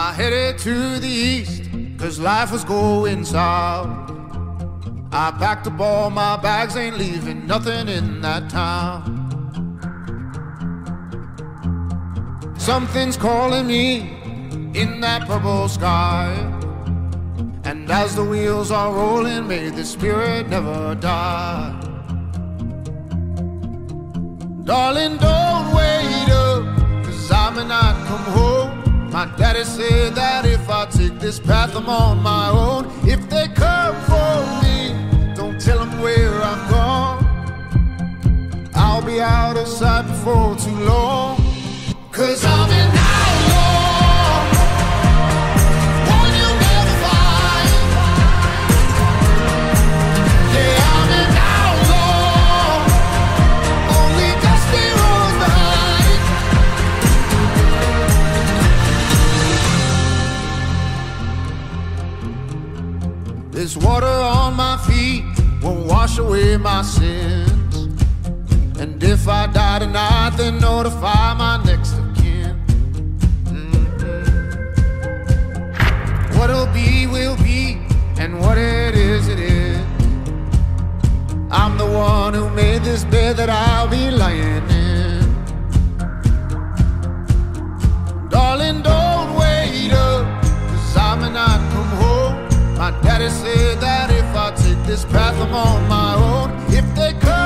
I headed to the east, cause life was going south. I packed up all my bags, ain't leaving nothing in that town. Something's calling me in that purple sky. And as the wheels are rolling, may the spirit never die. Darling, don't wait up, cause I may not come home. My daddy said that if I take this path, I'm on my own. If they come for me, don't tell them where I'm gone. I'll be out of sight before too long. Cause I'm This water on my feet won't wash away my sins. And if I die tonight, then notify my next of kin. Mhm. What'll be, will be, and what it is, it is. I'm the one who made this bed that I'll be lying in. Daddy said that if I take this path, I'm on my own. If they come.